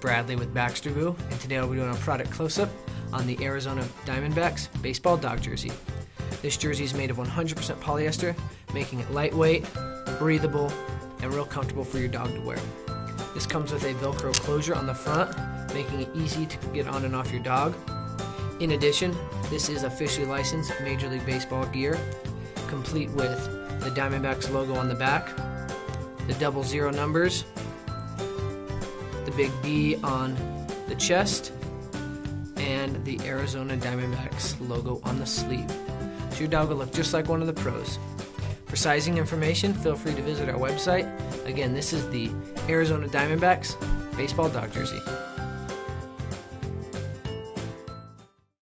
Bradley with Baxter and today I'll be doing a product close-up on the Arizona Diamondbacks baseball dog jersey. This jersey is made of 100% polyester, making it lightweight, breathable, and real comfortable for your dog to wear. This comes with a Velcro closure on the front, making it easy to get on and off your dog. In addition, this is officially licensed Major League Baseball gear, complete with the Diamondbacks logo on the back, the double zero numbers, the big B on the chest, and the Arizona Diamondbacks logo on the sleeve. So your dog will look just like one of the pros. For sizing information, feel free to visit our website. Again, this is the Arizona Diamondbacks baseball dog jersey.